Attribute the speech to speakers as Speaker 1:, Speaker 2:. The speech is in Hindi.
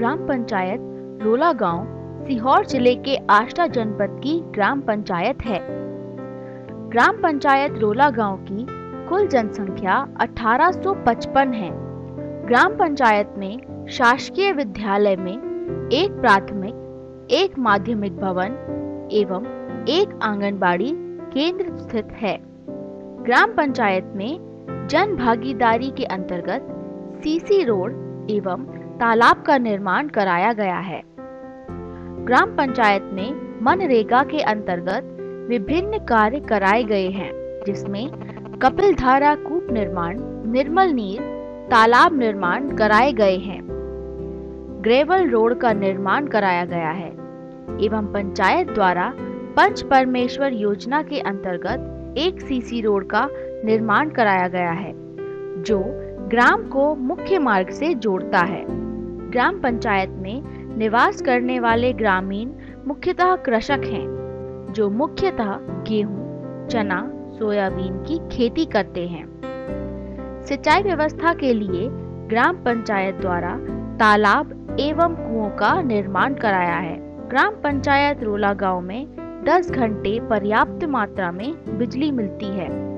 Speaker 1: ग्राम पंचायत रोला गाँव सीहोर ज़िले के आष्टा जनपद की ग्राम पंचायत है। ग्राम पंचायत रोला गाँव की कुल जनसंख्या 1855 है। ग्राम पंचायत में शासकीय विद्यालय में एक प्राथमिक, एक माध्यमिक भवन एवं एक आंगनबाड़ी केंद्र स्थित है। ग्राम पंचायत में जन भागीदारी के अंतर्गत सीसी रोड एवं तालाब का निर्माण कराया गया है। ग्राम पंचायत में मनरेगा के अंतर्गत विभिन्न कार्य कराए गए हैं, जिसमें कपिल धारा कूप निर्माण, निर्मल नीर, तालाब निर्माण कराए गए हैं। ग्रेवल रोड का निर्माण कराया गया है, एवं पंचायत द्वारा पंच परमेश्वर योजना के अंतर्गत एक सीसी रोड का निर्माण कराया गया है, जो ग्राम को मुख्य मार्ग से जोड़ता है। ग्राम पंचायत में निवास करने वाले ग्रामीण मुख्यतः कृषक हैं जो मुख्यतः गेहूँ, चना सोयाबीन की खेती करते हैं। सिंचाई व्यवस्था के लिए ग्राम पंचायत द्वारा तालाब एवं कुओं का निर्माण कराया है। ग्राम पंचायत रोला गाँव में 10 घंटे पर्याप्त मात्रा में बिजली मिलती है।